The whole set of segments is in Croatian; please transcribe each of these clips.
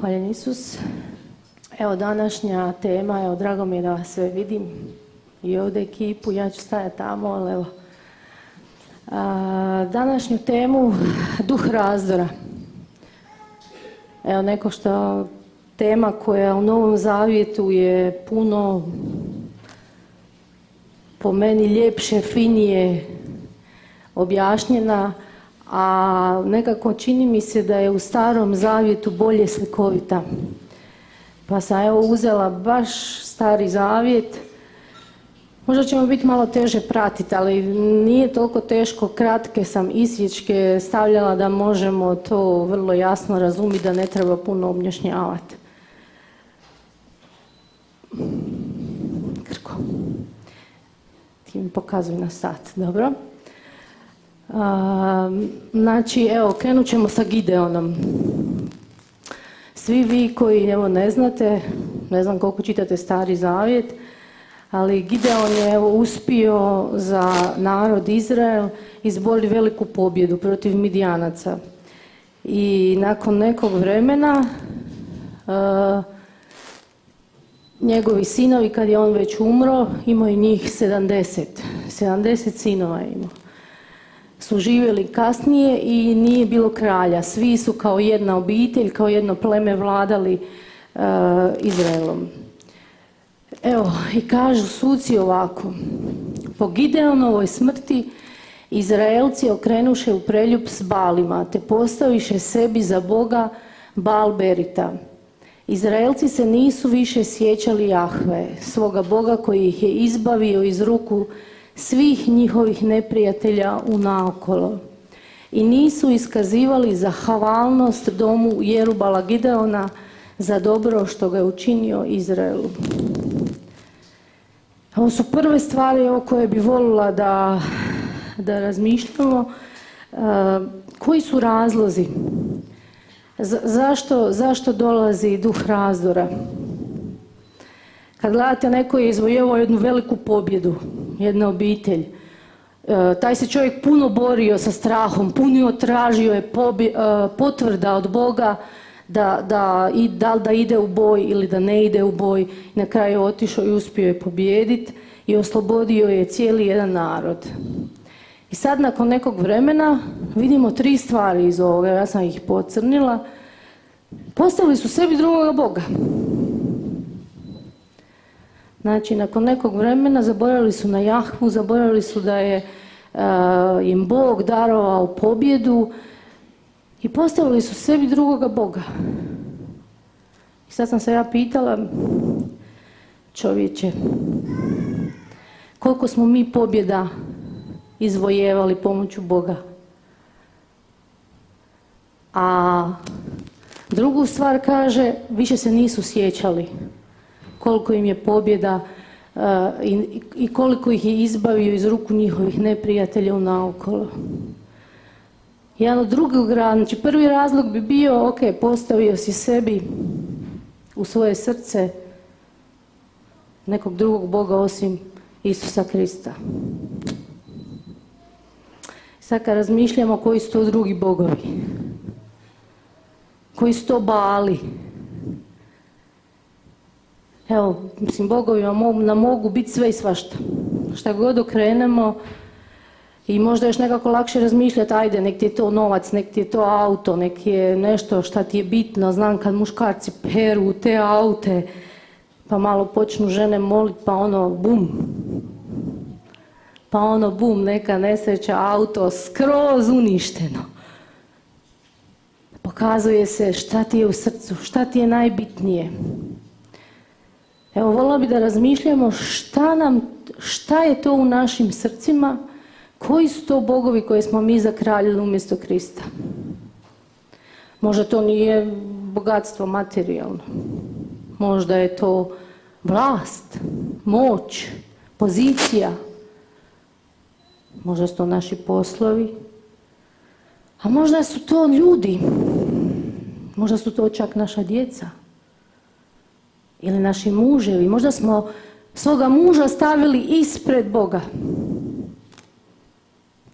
Hvaljen Isus. Evo današnja tema, evo drago mi je da vas sve vidim i ovdje ekipu, ja ću stajati tamo, ali evo. današnju temu, duh razdora. Evo neko što tema koja u Novom Zavjetu je puno po meni ljepše, finije objašnjena, a nekako čini mi se da je u starom zavjetu bolje slikovita. Pa sam evo uzela baš stari zavjet. Možda ćemo biti malo teže pratiti, ali nije toliko teško. Kratke sam isječke stavljala da možemo to vrlo jasno razumjeti, da ne treba puno objašnjavati. Krko. Ti mi pokazuj na sat, dobro? Znači, evo, krenut ćemo sa Gideonom. Svi vi koji evo ne znate, ne znam koliko čitate Stari Zavjet, ali Gideon je evo, uspio za narod Izrael izboriti veliku pobjedu protiv Midijanaca. I nakon nekog vremena njegovi sinovi, kad je on već umro, imao je njih 70. 70 sinova je imao su živjeli kasnije i nije bilo kralja. Svi su kao jedna obitelj, kao jedno pleme vladali uh, Izraelom. Evo, i kažu suci ovako. Po Gideonovoj smrti Izraelci okrenuše u preljub s Balima, te postaviše sebi za Boga Bal Berita. Izraelci se nisu više sjećali Jahve, svoga Boga koji ih je izbavio iz ruku svih njihovih neprijatelja u naokolo i nisu iskazivali zahvalnost domu Jerubala Gideona za dobro što ga je učinio Izraelu. Ovo su prve stvari o koje bi volila da, da razmišljamo. E, koji su razlozi? zašto, zašto dolazi duh razdora? Kad gledate neko je izvojevao jednu veliku pobjedu, jedna obitelj, e, taj se čovjek puno borio sa strahom, puno tražio je e, potvrda od Boga da, da, li da ide u boj ili da ne ide u boj. Na kraju je otišao i uspio je pobijediti i oslobodio je cijeli jedan narod. I sad nakon nekog vremena vidimo tri stvari iz ovoga, ja sam ih pocrnila. Postavili su sebi drugoga Boga. Znači, nakon nekog vremena zaboravili su na Jahvu, zaboravili su da je uh, im Bog darovao pobjedu i postavili su sebi drugoga Boga. I sad sam se ja pitala, čovječe, koliko smo mi pobjeda izvojevali pomoću Boga. A drugu stvar kaže, više se nisu sjećali koliko im je pobjeda uh, i, koliko ih je izbavio iz ruku njihovih neprijatelja u naokolo. Jedan od drugog znači prvi razlog bi bio, ok, postavio si sebi u svoje srce nekog drugog Boga osim Isusa Krista. Sad kad razmišljamo koji su to drugi bogovi, koji su to bali, Evo, mislim, bogovima nam mogu biti sve i svašta. Šta god okrenemo i možda još nekako lakše razmišljati, ajde, nek ti je to novac, nek ti je to auto, nek je nešto šta ti je bitno. Znam kad muškarci peru te aute, pa malo počnu žene moliti, pa ono, bum. Pa ono, bum, neka nesreća, auto skroz uništeno. Pokazuje se šta ti je u srcu, šta ti je najbitnije. Evo, volila bi da razmišljamo šta, nam, šta je to u našim srcima, koji su to bogovi koje smo mi zakraljili umjesto Krista. Možda to nije bogatstvo materijalno. Možda je to vlast, moć, pozicija. Možda su to naši poslovi. A možda su to ljudi. Možda su to čak naša djeca ili naši muževi. Možda smo svoga muža stavili ispred Boga.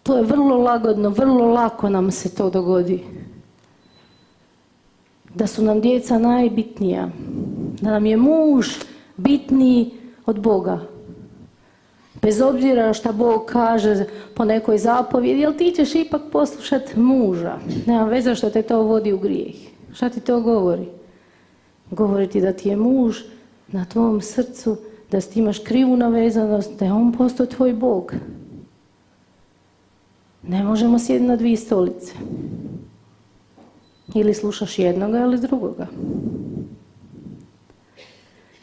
To je vrlo lagodno, vrlo lako nam se to dogodi. da su nam djeca najbitnija, da nam je muž bitniji od Boga. Bez obzira šta Bog kaže po nekoj zapovjedi, jel ti ćeš ipak poslušati muža. Nema veze što te to vodi u grijeh. Šta ti to govori? Govori ti da ti je muž na tvom srcu, da ti imaš krivu navezanost, da je on postao tvoj Bog. Ne možemo sjediti na dvije stolice. Ili slušaš jednoga ili drugoga.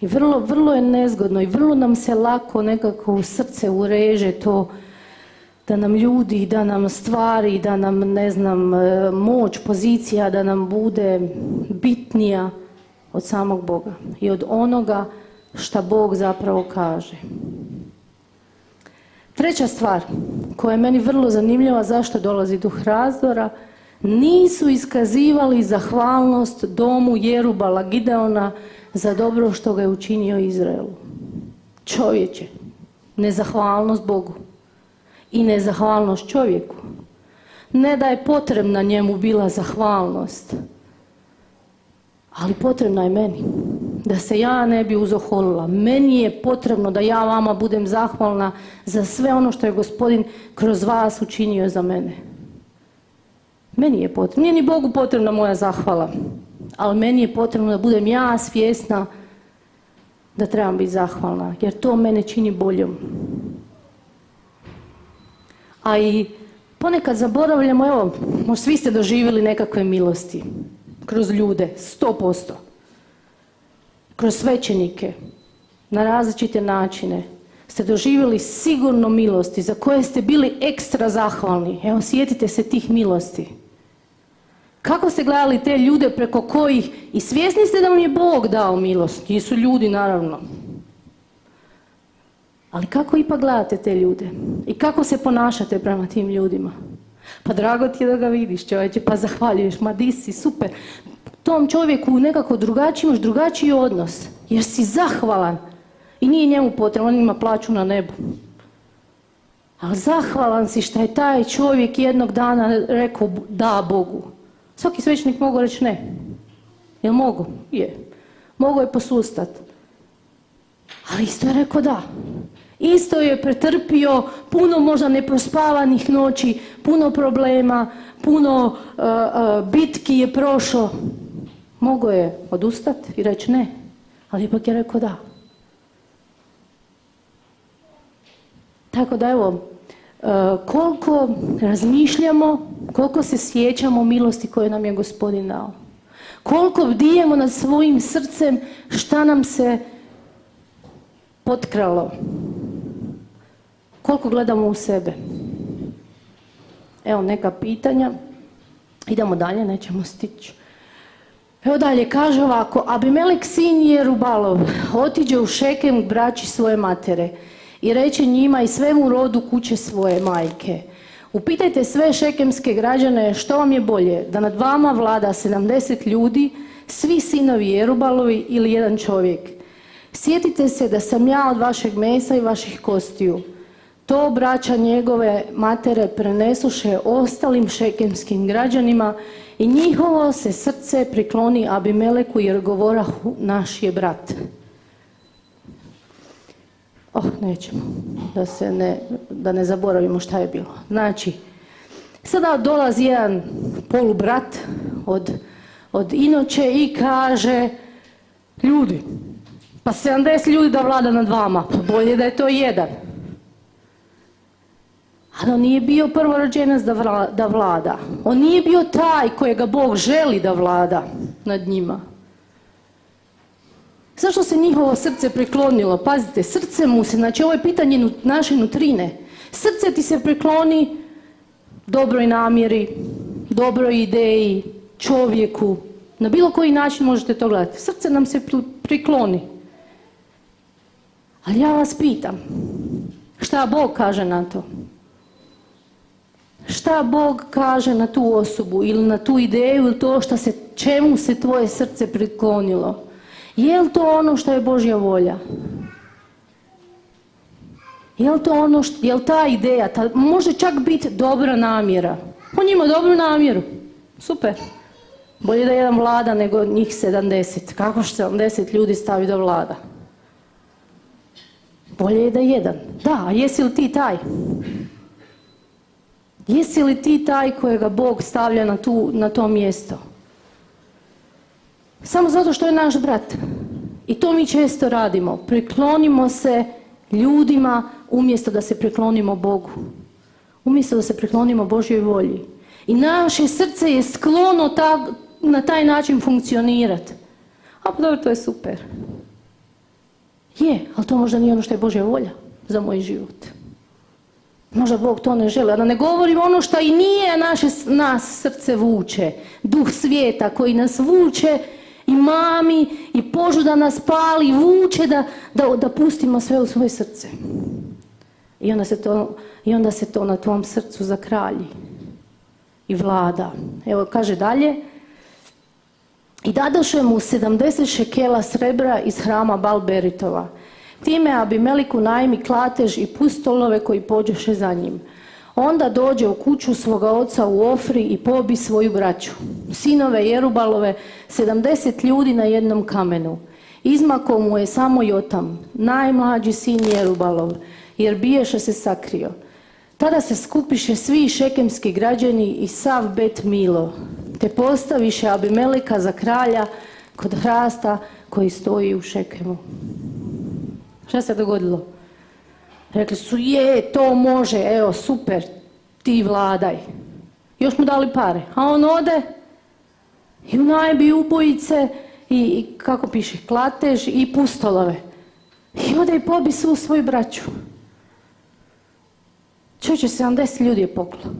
I vrlo, vrlo je nezgodno i vrlo nam se lako nekako u srce ureže to da nam ljudi, da nam stvari, da nam, ne znam, e, moć, pozicija, da nam bude bitnija od samog Boga i od onoga šta Bog zapravo kaže. Treća stvar koja je meni vrlo zanimljiva zašto dolazi duh razdora, nisu iskazivali zahvalnost domu Jerubala Gideona za dobro što ga je učinio Izraelu. Čovječe, nezahvalnost Bogu i nezahvalnost čovjeku. Ne da je potrebna njemu bila zahvalnost, ali potrebna je meni. Da se ja ne bi uzoholila. Meni je potrebno da ja vama budem zahvalna za sve ono što je gospodin kroz vas učinio za mene. Meni je potrebno. Nije ni Bogu potrebna moja zahvala ali meni je potrebno da budem ja svjesna da trebam biti zahvalna, jer to mene čini boljom. A i ponekad zaboravljamo, evo, možda svi ste doživjeli nekakve milosti kroz ljude, sto posto. Kroz svećenike, na različite načine ste doživjeli sigurno milosti za koje ste bili ekstra zahvalni. Evo, sjetite se tih milosti. Kako ste gledali te ljude preko kojih i svjesni ste da vam je Bog dao milost, nisu ljudi naravno. Ali kako ipak gledate te ljude? I kako se ponašate prema tim ljudima? Pa drago ti je da ga vidiš čovječe, pa zahvaljuješ, ma di si, super. Tom čovjeku nekako drugačiji imaš drugačiji odnos, jer si zahvalan. I nije njemu potrebno, on ima plaću na nebu. Ali zahvalan si što je taj čovjek jednog dana rekao da Bogu. Svaki svećenik mogu reći ne. Jel mogu? Je. Mogu je posustat. Ali isto je rekao da. Isto je pretrpio puno možda neprospavanih noći, puno problema, puno uh, uh, bitki je prošao. Mogu je odustati i reći ne. Ali ipak je rekao da. Tako da evo, koliko razmišljamo, koliko se sjećamo milosti koje nam je gospodin dao. Koliko bdijemo nad svojim srcem šta nam se potkralo. Koliko gledamo u sebe. Evo neka pitanja. Idemo dalje, nećemo stići. Evo dalje, kaže ovako, Abimelek sin je Rubalov, otiđe u Šekem braći svoje matere i reče njima i svemu rodu kuće svoje majke. Upitajte sve šekemske građane što vam je bolje, da nad vama vlada 70 ljudi, svi sinovi Jerubalovi ili jedan čovjek. Sjetite se da sam ja od vašeg mesa i vaših kostiju. To braća njegove matere prenesuše ostalim šekemskim građanima i njihovo se srce prikloni Abimeleku jer govora naš je brat. Oh, nećemo, da, se ne, da ne zaboravimo šta je bilo. Znači, sada dolazi jedan polubrat od, od Inoće i kaže, ljudi, pa 70 ljudi da vlada nad vama, pa bolje da je to jedan. Ali on nije bio prvorođenac da, da vlada. On nije bio taj kojega Bog želi da vlada nad njima. Zašto se njihovo srce preklonilo? Pazite, srce mu se, znači ovo je pitanje naše nutrine. Srce ti se prekloni dobroj namjeri, dobroj ideji, čovjeku. Na bilo koji način možete to gledati. Srce nam se prikloni. Ali ja vas pitam, šta Bog kaže na to? Šta Bog kaže na tu osobu ili na tu ideju ili to što se, čemu se tvoje srce priklonilo? Je li to ono što je Božja volja? Je li to ono što, je li ta ideja, ta, može čak biti dobra namjera. On ima dobru namjeru. Super. Bolje da jedan vlada nego njih 70. Kako će 70 ljudi stavi da vlada? Bolje je da jedan. Da, a jesi li ti taj? Jesi li ti taj kojega Bog stavlja na, tu, na to mjesto? Samo zato što je naš brat. I to mi često radimo. Priklonimo se ljudima umjesto da se priklonimo Bogu. Umjesto da se priklonimo Božjoj volji. I naše srce je sklono ta, na taj način funkcionirati. A pa dobro, to je super. Je, ali to možda nije ono što je Božja volja za moj život. Možda Bog to ne želi, a da ne govorim ono što i nije naše, nas srce vuče. Duh svijeta koji nas vuče i mami i požuda nas pali, vuče da, da, da pustimo sve u svoje srce. I onda, se to, I onda se to na tvom srcu zakralji i vlada. Evo kaže dalje, i dadoše mu 70 šekela srebra iz hrama Balberitova. Time Abimeliku najmi klatež i pustolove koji pođeše za njim. Onda dođe u kuću svoga oca u Ofri i pobi svoju braću. Sinove Jerubalove, 70 ljudi na jednom kamenu. Izmako mu je samo Jotam, najmlađi sin Jerubalov, jer biješe se sakrio. Tada se skupiše svi šekemski građani i sav bet Milo, te postaviše Abimeleka za kralja kod hrasta koji stoji u Šekemu. Šta se dogodilo? Rekli su, je, to može, evo, super, ti vladaj. Još mu dali pare. A on ode i u najbi ubojice i, i, kako piše, klatež i pustolove. I ode i pobi svu svoju braću. Čovječe, 70 ljudi je poklo.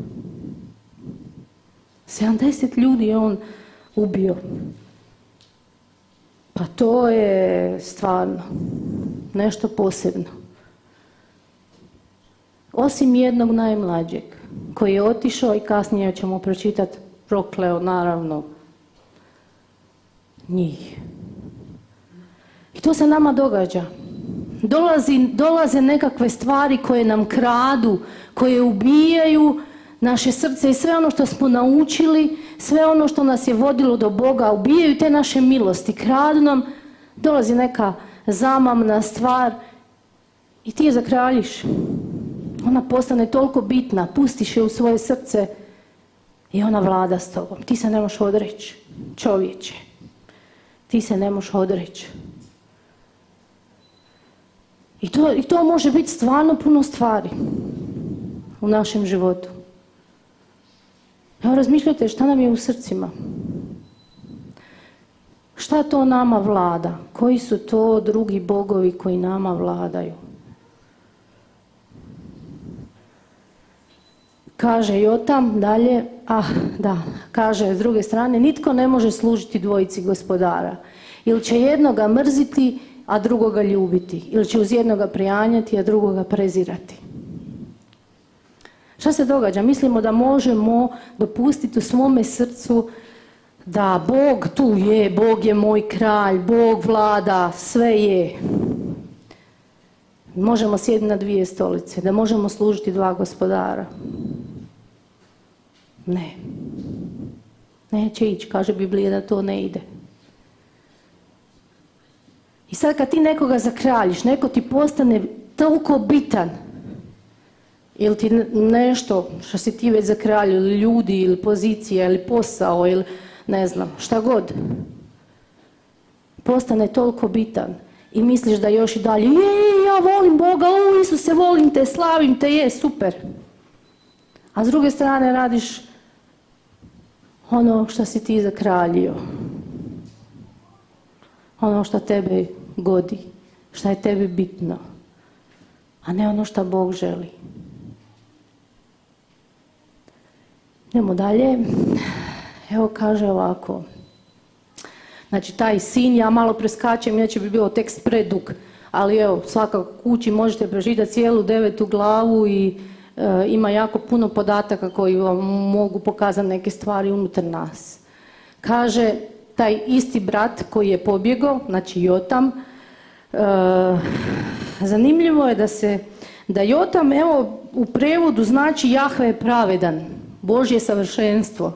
70 ljudi je on ubio. Pa to je stvarno nešto posebno. Osim jednog najmlađeg koji je otišao i kasnije ćemo pročitati prokleo naravno njih. I to se nama događa. Dolazi, dolaze nekakve stvari koje nam kradu, koje ubijaju naše srce i sve ono što smo naučili, sve ono što nas je vodilo do Boga, ubijaju te naše milosti, kradu nam, dolazi neka zamamna stvar i ti je zakraljiš. Ona postane toliko bitna, pustiš je u svoje srce i ona vlada s tobom. Ti se ne možeš odreći, čovječe. Ti se ne možeš odreći. I to, I to može biti stvarno puno stvari u našem životu. Evo razmišljajte šta nam je u srcima. Šta to nama vlada? Koji su to drugi bogovi koji nama vladaju? Kaže Jotam dalje, ah da, kaže s druge strane, nitko ne može služiti dvojici gospodara. Ili će jednoga mrziti, a drugoga ljubiti. Ili će uz jednoga prijanjati, a drugoga prezirati. Šta se događa? Mislimo da možemo dopustiti u svome srcu da Bog tu je, Bog je moj kralj, Bog vlada, sve je. Možemo sjediti na dvije stolice, da možemo služiti dva gospodara. Ne. Neće ići, kaže Biblija da to ne ide. I sad kad ti nekoga zakraljiš, neko ti postane toliko bitan, ili ti nešto što si ti već zakraljio, ili ljudi, ili pozicija, ili posao, ili ne znam, šta god, postane toliko bitan i misliš da još i dalje, je, ja volim Boga, o Isuse, volim te, slavim te, je, super. A s druge strane radiš ono što si ti zakraljio. Ono što tebe godi, što je tebi bitno, a ne ono što Bog želi. Idemo dalje. Evo kaže ovako. Znači taj sin, ja malo preskačem, inače bi bilo tekst predug, ali evo svakako kući možete pročitati cijelu devetu glavu i e, ima jako puno podataka koji vam mogu pokazati neke stvari unutar nas. Kaže taj isti brat koji je pobjegao, znači Jotam, e, zanimljivo je da se, da Jotam evo u prevodu znači Jahve je pravedan, Božje savršenstvo.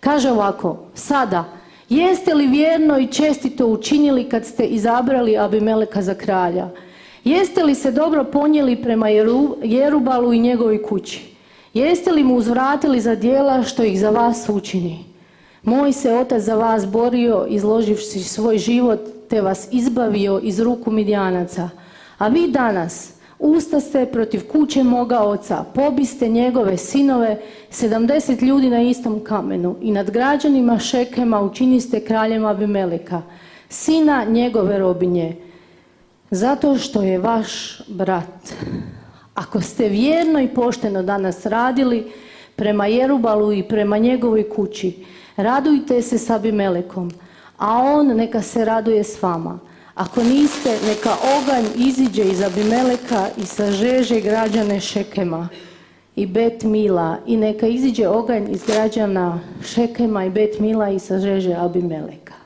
Kaže ovako, sada, jeste li vjerno i čestito učinili kad ste izabrali Abimeleka za kralja? Jeste li se dobro ponijeli prema Jerubalu i njegovoj kući? Jeste li mu uzvratili za dijela što ih za vas učini? Moj se otac za vas borio izloživši svoj život te vas izbavio iz ruku midjanaca. A vi danas usta ste protiv kuće moga oca, pobiste njegove sinove, sedamdeset ljudi na istom kamenu i nad građanima Šekema učiniste kraljem Abimeleka, sina njegove robinje, zato što je vaš brat. Ako ste vjerno i pošteno danas radili prema Jerubalu i prema njegovoj kući, radujte se s Abimelekom, a on neka se raduje s vama. Ako niste, neka oganj iziđe iz Abimeleka i sažeže građane Šekema i Bet Mila i neka iziđe oganj iz građana Šekema i Bet Mila i sažeže Abimeleka.